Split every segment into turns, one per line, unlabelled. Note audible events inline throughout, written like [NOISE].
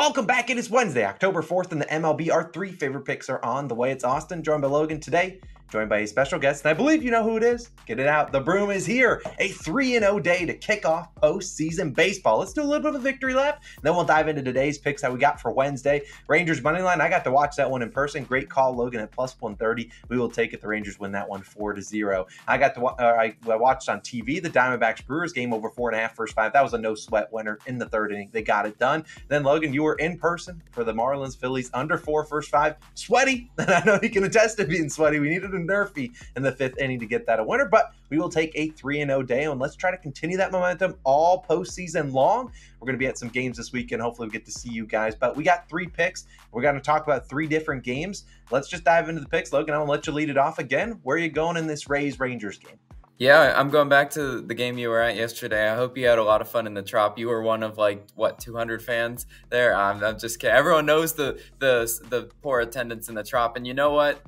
Welcome back. It is Wednesday, October 4th, and the MLB. Our three favorite picks are on the way. It's Austin, joined by Logan today joined by a special guest, and I believe you know who it is. Get it out. The broom is here. A 3 0 day to kick off postseason baseball. Let's do a little bit of a victory lap, then we'll dive into today's picks that we got for Wednesday. Rangers money line. I got to watch that one in person. Great call, Logan at plus 130. We will take it. The Rangers win that one 4 to 0. I got to uh, I watched on TV the Diamondbacks Brewers game over four and a half first five. That was a no sweat winner in the third inning. They got it done. Then Logan, you were in person for the Marlins Phillies under four first five. Sweaty, and [LAUGHS] I know he can attest to being sweaty. We needed a nerfy in the fifth inning to get that a winner. But we will take a 3 0 day and let's try to continue that momentum all postseason long. We're going to be at some games this weekend. Hopefully, we get to see you guys. But we got three picks. We're going to talk about three different games. Let's just dive into the picks. Logan, to let you lead it off again. Where are you going in this Rays Rangers game?
Yeah, I'm going back to the game you were at yesterday. I hope you had a lot of fun in the Trop. You were one of like what 200 fans there. I'm, I'm just kidding. Everyone knows the the the poor attendance in the Trop, and you know what?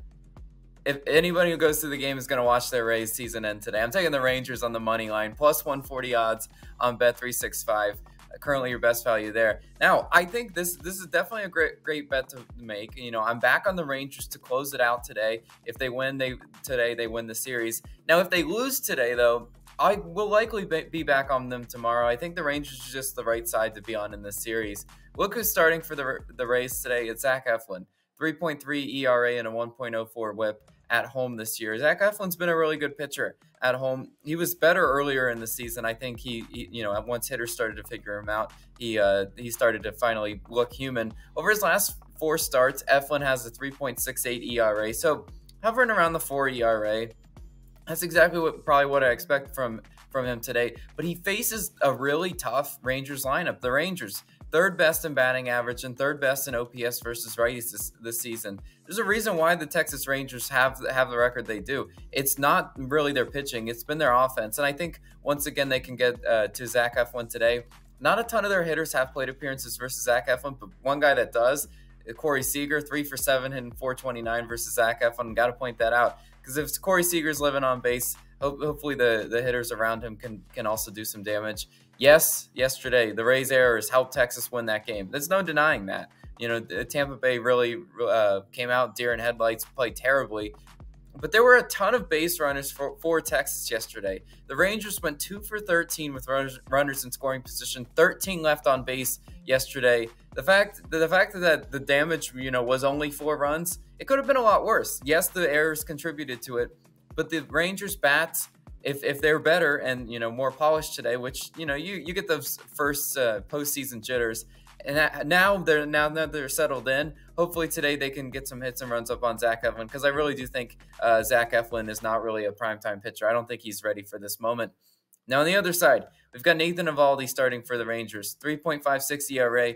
If anybody who goes to the game is going to watch their Rays season end today, I'm taking the Rangers on the money line, plus 140 odds on Bet365. Uh, currently, your best value there. Now, I think this this is definitely a great great bet to make. You know, I'm back on the Rangers to close it out today. If they win, they today they win the series. Now, if they lose today, though, I will likely be back on them tomorrow. I think the Rangers are just the right side to be on in this series. Look who's starting for the the Rays today. It's Zach Eflin. 3.3 ERA and a 1.04 whip at home this year. Zach Eflin's been a really good pitcher at home. He was better earlier in the season. I think he, he you know, once hitters started to figure him out, he uh, he started to finally look human. Over his last four starts, Eflin has a 3.68 ERA, so hovering around the four ERA. That's exactly what probably what I expect from from him today. But he faces a really tough Rangers lineup. The Rangers third best in batting average and third best in OPS versus righties this, this season. There's a reason why the Texas Rangers have have the record they do. It's not really their pitching; it's been their offense. And I think once again they can get uh, to Zach Eflin today. Not a ton of their hitters have plate appearances versus Zach Eflin, but one guy that does, Corey Seager, three for seven and 429 versus Zach Eflin. Got to point that out because if Corey Seager's living on base, hopefully the the hitters around him can can also do some damage. Yes, yesterday the Rays errors helped Texas win that game. There's no denying that. You know, Tampa Bay really uh, came out deer in headlights, played terribly. But there were a ton of base runners for, for Texas yesterday. The Rangers went two for 13 with runners, runners in scoring position, 13 left on base yesterday. The fact the fact that the damage, you know, was only four runs, it could have been a lot worse. Yes, the errors contributed to it, but the Rangers bats if if they're better and you know more polished today, which you know you you get those first uh, postseason jitters, and that, now they're now that they're settled in. Hopefully today they can get some hits and runs up on Zach Eflin because I really do think uh, Zach Eflin is not really a primetime pitcher. I don't think he's ready for this moment. Now on the other side, we've got Nathan Eovaldi starting for the Rangers, 3.56 ERA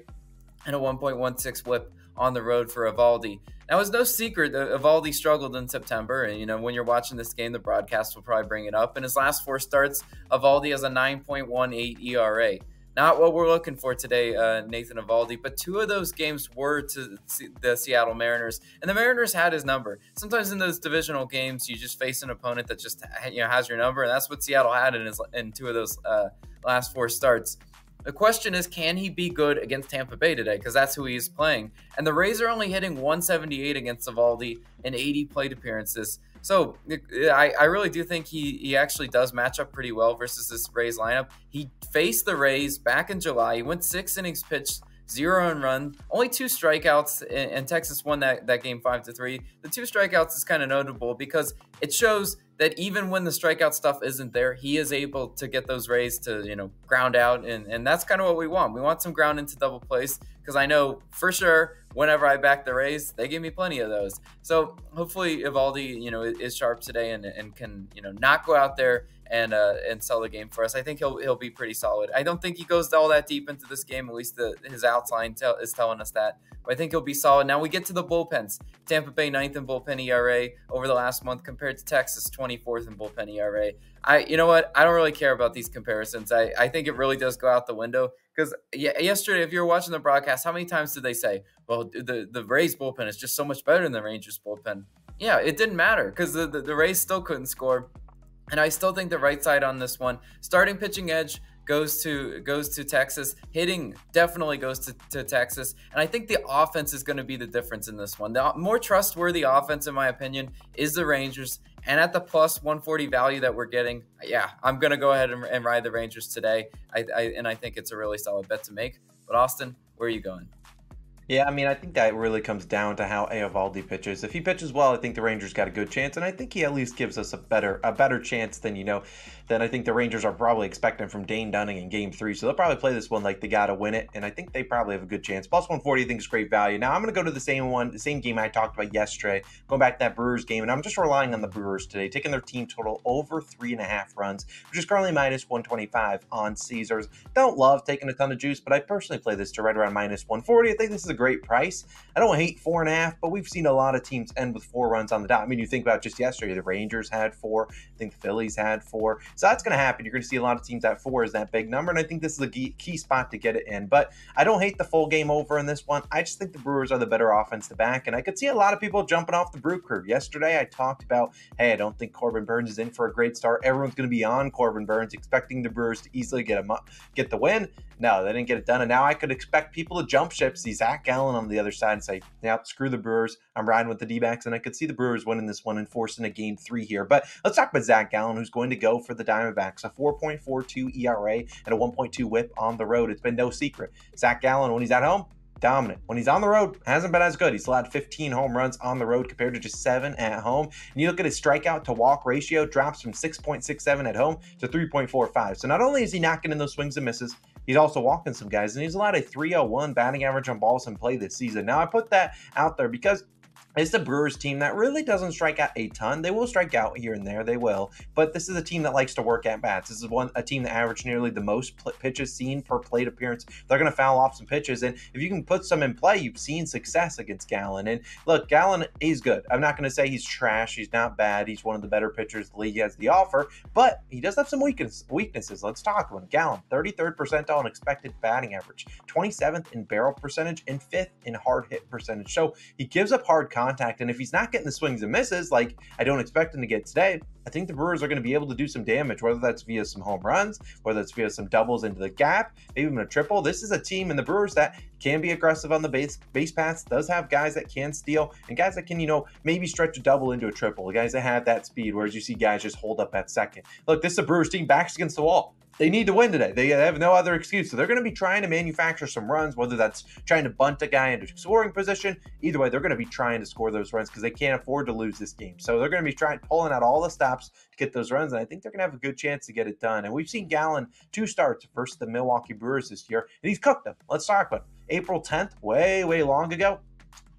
and a 1.16 WHIP on the road for Eovaldi. Now, it's no secret that Eovaldi struggled in September. And, you know, when you're watching this game, the broadcast will probably bring it up. In his last four starts, Eovaldi has a 9.18 ERA. Not what we're looking for today, uh, Nathan Eovaldi, but two of those games were to the Seattle Mariners, and the Mariners had his number. Sometimes in those divisional games, you just face an opponent that just you know has your number, and that's what Seattle had in his in two of those uh, last four starts. The question is, can he be good against Tampa Bay today? Because that's who he's playing. And the Rays are only hitting 178 against Eovaldi in 80 plate appearances. So I, I really do think he, he actually does match up pretty well versus this Rays lineup. He faced the Rays back in July. He went six innings pitched, zero and run, only two strikeouts, and Texas won that, that game five to three. The two strikeouts is kind of notable because it shows that even when the strikeout stuff isn't there, he is able to get those Rays to, you know, ground out. And, and that's kind of what we want. We want some ground into double plays because I know for sure whenever I back the Rays, they give me plenty of those. So hopefully Eovaldi, you know, is sharp today and, and can, you know, not go out there and uh, and sell the game for us. I think he'll he'll be pretty solid. I don't think he goes all that deep into this game. At least the, his outline tell, is telling us that. But I think he'll be solid. Now we get to the bullpens. Tampa Bay ninth in bullpen ERA over the last month compared to Texas 24th in bullpen ERA. I you know what? I don't really care about these comparisons. I I think it really does go out the window because yesterday, if you were watching the broadcast, how many times did they say, "Well, the the Rays bullpen is just so much better than the Rangers bullpen"? Yeah, it didn't matter because the, the the Rays still couldn't score. And I still think the right side on this one, starting pitching edge, goes to goes to Texas. Hitting definitely goes to, to Texas, and I think the offense is going to be the difference in this one. The more trustworthy offense, in my opinion, is the Rangers. And at the plus 140 value that we're getting, yeah, I'm going to go ahead and, and, ride the Rangers today. I, I, and I think it's a really solid bet to make. But Austin, where are you going?
Yeah, I mean, I think that really comes down to how Eovaldi pitches. If he pitches well, I think the Rangers got a good chance, and I think he at least gives us a better a better chance than you know than I think the Rangers are probably expecting from Dane Dunning in Game Three. So they'll probably play this one like they got to win it, and I think they probably have a good chance. Plus 140, I think is great value. Now I'm going to go to the same one, the same game I talked about yesterday, going back to that Brewers game, and I'm just relying on the Brewers today, taking their team total over three and a half runs, which is currently minus 125 on Caesars. Don't love taking a ton of juice, but I personally play this to right around minus 140. I think this is a great price. I don't hate four and a half, but we've seen a lot of teams end with four runs on the dot. I mean, you think about just yesterday, the Rangers had four. I think the Phillies had four. So that's going to happen. You're going to see a lot of teams at four is that big number, and I think this is a key spot to get it in. But I don't hate the full game over in this one. I just think the Brewers are the better offense to back, and I could see a lot of people jumping off the Brew crew. Yesterday, I talked about, hey, I don't think Corbin Burnes is in for a great start. Everyone's going to be on Corbin Burnes, expecting the Brewers to easily get a get the win. No, they didn't get it done, and now I could expect people to jump ship, see Zach Gallen on the other side, and say, yeah, screw the Brewers. I'm riding with the D backs, and I could see the Brewers winning this one and forcing a game three here. But let's talk about Zach Gallen, who's going to go for the Diamondbacks. A 4.42 ERA and a 1.2 whip on the road. It's been no secret. Zach Gallen, when he's at home, dominant. When he's on the road, hasn't been as good. He's allowed 15 home runs on the road compared to just seven at home. And you look at his strikeout to walk ratio, drops from 6.67 at home to 3.45. So not only is he not getting those swings and misses, He's also walking some guys, and he's allowed a 301 batting average on balls in play this season. Now, I put that out there because it's the Brewers team that really doesn't strike out a ton. They will strike out here and there, they will, but this is a team that likes to work at bats. This is one a team that averaged nearly the most pitches seen per plate appearance. They're going to foul off some pitches, and if you can put some in play, you've seen success against Gallen. And look, Gallen, he's good. I'm not going to say he's trash. He's not bad. He's one of the better pitchers the league has the offer, but he does have some weakness, weaknesses. Let's talk about him. Gallen, 33rd percentile in expected batting average, 27th in barrel percentage, and 5th in hard hit percentage. So he gives up hard contact contact. And if he's not getting the swings and misses, like I don't expect him to get today, I think the Brewers are going to be able to do some damage, whether that's via some home runs, whether it's via some doubles into the gap, maybe even a triple. This is a team in the Brewers that can be aggressive on the base base paths, does have guys that can steal, and guys that can, you know, maybe stretch a double into a triple. Guys that have that speed, whereas you see guys just hold up at second. Look, this is a Brewers team backs against the wall they need to win today. They uh, have no other excuse. So they're going to be trying to manufacture some runs, whether that's trying to bunt a guy into scoring position. Either way, they're going to be trying to score those runs because they can't afford to lose this game. So they're going to be trying pulling out all the stops to get those runs, and I think they're going to have a good chance to get it done. And we've seen Gallen two starts versus the Milwaukee Brewers this year, and he's cooked them. Let's talk about it. April 10th, way, way long ago,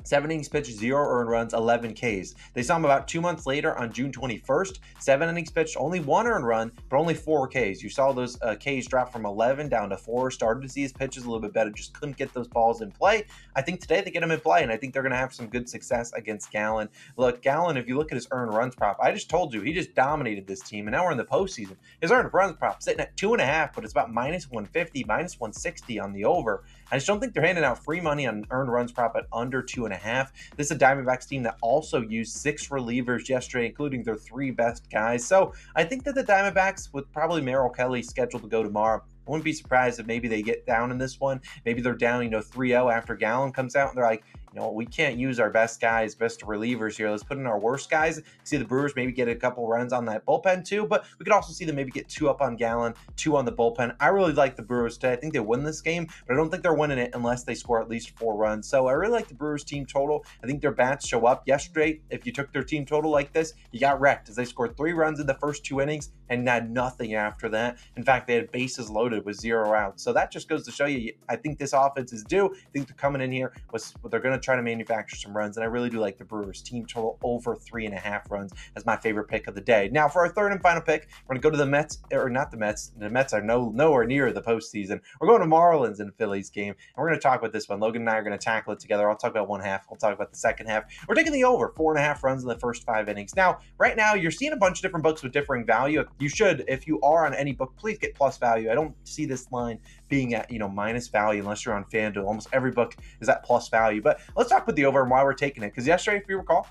Seven innings pitched, zero earned runs, 11 Ks. They saw him about two months later on June 21st. Seven innings pitched, only one earned run, but only four Ks. You saw those uh, Ks drop from 11 down to four. Started to see his pitches a little bit better, just couldn't get those balls in play. I think today they get him in play, and I think they're going to have some good success against Gallen. Look, Gallen, if you look at his earned runs prop, I just told you he just dominated this team, and now we're in the postseason. His earned runs prop sitting at two and a half, but it's about minus 150, minus 160 on the over. I just don't think they're handing out free money on earned runs prop at under two and a half. Half this is a Diamondbacks team that also used six relievers yesterday, including their three best guys. So I think that the Diamondbacks, with probably Merrill Kelly scheduled to go tomorrow, I wouldn't be surprised if maybe they get down in this one. Maybe they're down, you know, 3 0 after Gallen comes out and they're like, you know, we can't use our best guys, best relievers here. Let's put in our worst guys. See the Brewers maybe get a couple runs on that bullpen too, but we could also see them maybe get two up on Gallen, two on the bullpen. I really like the Brewers today. I think they win this game, but I don't think they're winning it unless they score at least four runs. So I really like the Brewers team total. I think their bats show up. Yesterday, if you took their team total like this, you got wrecked as they scored three runs in the first two innings and had nothing after that. In fact, they had bases loaded with zero outs. So that just goes to show you, I think this offense is due. I think they're coming in here with, they're going to try to manufacture some runs, and I really do like the Brewers team total over three and a half runs as my favorite pick of the day. Now, for our third and final pick, we're going to go to the Mets, or not the Mets. The Mets are no nowhere near the postseason. We're going to Marlins in Phillies game, and we're going to talk about this one. Logan and I are going to tackle it together. I'll talk about one half. I'll talk about the second half. We're taking the over four and a half runs in the first five innings. Now, right now, you're seeing a bunch of different books with differing value. You should, if you are on any book, please get plus value. I don't see this line being at you know minus value unless you're on FanDuel. Almost every book is at plus value. But let's talk about the over and why we're taking it because yesterday, if you recall,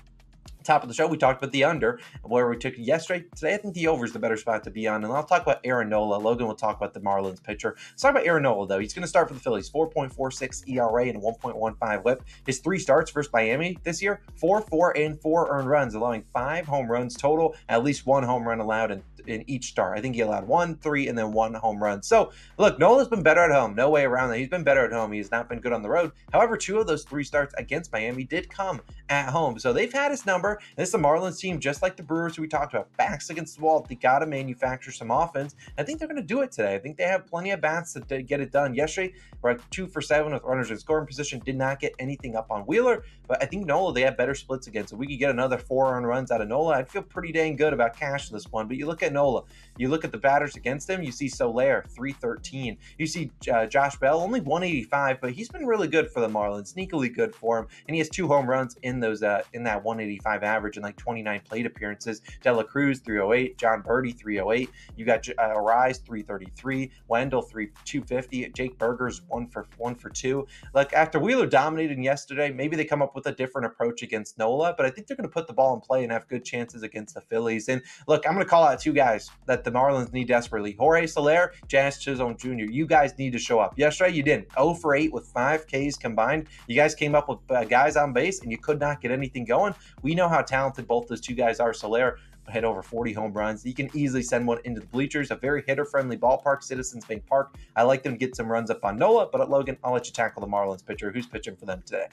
top of the show, we talked about the under, where we took yesterday. Today, I think the over is the better spot to be on. And I'll talk about Aaron Nola. Logan will talk about the Marlins pitcher. Let's talk about Aaron Nola, though. He's going to start for the Phillies, 4.46 ERA and 1.15 whip. His three starts versus Miami this year, 4 4 and 4 earned runs, allowing five home runs total, at least one home run allowed in in each start. I think he allowed one, three, and then one home run. So look, Nola's been better at home. No way around that. He's been better at home. He's not been good on the road. However, two of those three starts against Miami did come at home. So they've had his number. And this is a Marlins team, just like the Brewers we talked about. Backs against the wall. They got to manufacture some offense. I think they're going to do it today. I think they have plenty of bats to get it done. Yesterday, we're two for seven with runners in scoring position. Did not get anything up on Wheeler, but I think Nola, they have better splits again. So we could get another four on runs out of Nola. I'd feel pretty dang good about cash this one. But you look at Nola, you look at the batters against him, you see Soler, 313. You see uh, Josh Bell, only 185, but he's been really good for the Marlins, sneakily good for him. And he has two home runs in those uh, in that 185 average and like 29 plate appearances. Dela Cruz, 308. Jon Berti 308. You got uh, Arraez, 333. Wendle, 3 250. Jake Burger's one for one for two. Like after Wheeler dominated yesterday, maybe they come up with a different approach against Nola, but I think they're going to put the ball in play and have good chances against the Phillies. And look, I'm going to call out two guys that the Marlins need desperately. Jorge Soler, Jazz Chisholm Jr. You guys need to show up. Yesterday, you didn't. 0 for 8 with 5 Ks combined. You guys came up with uh, guys on base and you could not get anything going. We know how talented both those two guys are. Soler hit over 40 home runs. You can easily send one into the bleachers. A very hitter friendly ballpark, Citizens Bank Park. I like them to get some runs up on Nola, but at Logan, I'll let you tackle the Marlins pitcher. Who's pitching for them today?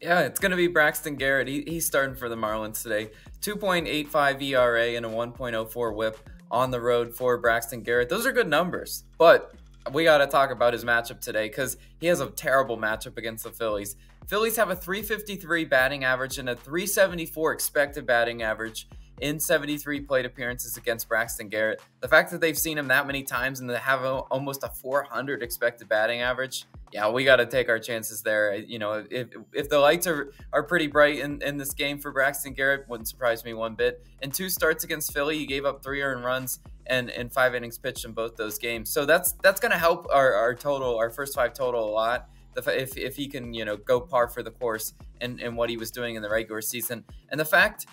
Yeah, it's going to be Braxton Garrett. He, he's starting for the Marlins today. 2.85 ERA and a 1.04 whip on the road for Braxton Garrett. Those are good numbers, but we got to talk about his matchup today because he has a terrible matchup against the Phillies. Phillies have a 353 batting average and a 374 expected batting average in 73 plate appearances against Braxton Garrett. The fact that they've seen him that many times and they have a, almost a 400 expected batting average, yeah, we got to take our chances there. You know, if if the lights are are pretty bright in, in this game for Braxton Garrett, wouldn't surprise me one bit. In two starts against Philly, he gave up three earned runs and and five innings pitched in both those games. So that's that's going to help our, our total, our first five total a lot. If, if he can, you know, go par for the course and, and what he was doing in the regular season. And the fact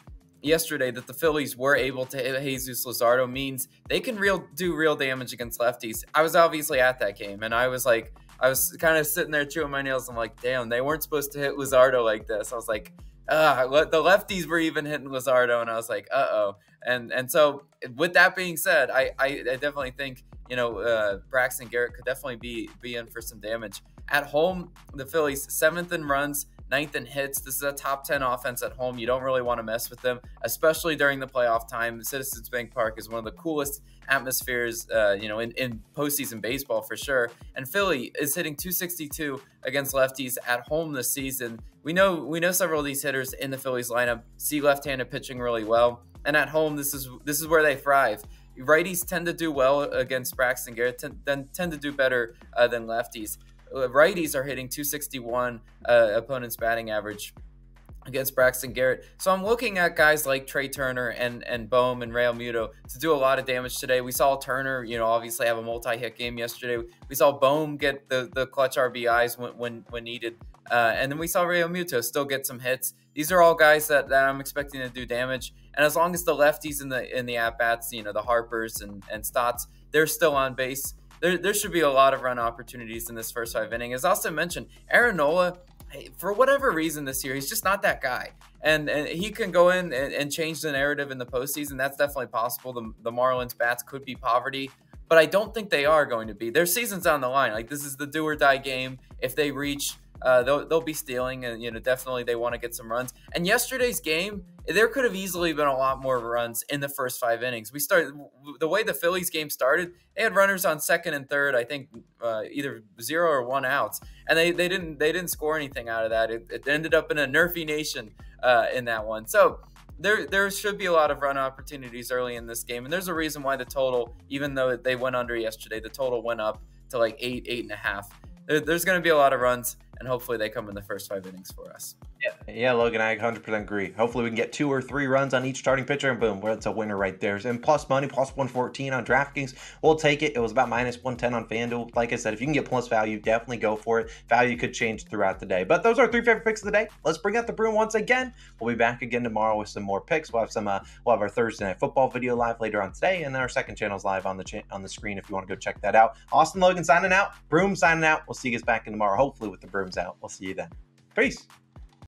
yesterday that the Phillies were able to hit Jesus Luzardo means they can real do real damage against lefties. I was obviously at that game and I was like I was kind of sitting there chewing my nails. I'm like, damn, they weren't supposed to hit Luzardo like this. I was like, ah, the lefties were even hitting Luzardo, and I was like, uh oh. And and so with that being said, I I, I definitely think you know uh, Braxton Garrett could definitely be be in for some damage at home. The Phillies seventh in runs ninth in hits. This is a top 10 offense at home. You don't really want to mess with them, especially during the playoff time. Citizens Bank Park is one of the coolest atmospheres, uh, you know, in, in postseason baseball for sure. And Philly is hitting 262 against lefties at home this season. We know we know several of these hitters in the Phillies lineup see left-handed pitching really well, and at home this is this is where they thrive. Righties tend to do well against Braxton Garrett, then tend to do better uh, than lefties. Uh, righties are hitting 261 uh, opponent's batting average against Braxton Garrett. So I'm looking at guys like Trea Turner and and Bohm and Realmuto to do a lot of damage today. We saw Turner, you know, obviously have a multi-hit game yesterday. We saw Bohm get the the clutch RBIs when when, when needed, uh, and then we saw Realmuto still get some hits. These are all guys that, that I'm expecting to do damage. And as long as the lefties in the in the at bats, you know, the Harpers and and Stotts, they're still on base there, there should be a lot of run opportunities in this first five inning. As Austin mentioned, Aaron Nola, for whatever reason this year, he's just not that guy. And, and he can go in and, and change the narrative in the postseason. That's definitely possible. The, the Marlins bats could be poverty, but I don't think they are going to be. Their season's on the line. Like this is the do or die game. If they reach uh, they'll, they'll be stealing, and you know definitely they want to get some runs. And yesterday's game, there could have easily been a lot more runs in the first five innings. We started the way the Phillies game started. They had runners on second and third. I think uh, either zero or one outs, and they, they didn't they didn't score anything out of that. It, it ended up in a nerfy nation uh, in that one. So there there should be a lot of run opportunities early in this game, and there's a reason why the total, even though they went under yesterday, the total went up to like eight eight and a half. There, there's going to be a lot of runs and hopefully they come in the first five innings for us.
Yeah, yeah, Logan, I 100% agree. Hopefully, we can get two or three runs on each starting pitcher, and boom, that's a winner right there. And plus money, plus 114 on DraftKings, we'll take it. It was about minus 110 on FanDuel. Like I said, if you can get plus value, definitely go for it. Value could change throughout the day. But those are three favorite picks of the day. Let's bring out the broom once again. We'll be back again tomorrow with some more picks. We'll have some. Uh, we'll have our Thursday night football video live later on today, and then our second channel's live on the cha- on the screen if you want to go check that out. Austin Logan signing out. Broom signing out. We'll see you guys back in tomorrow, hopefully with the brooms out. We'll see you then. Peace.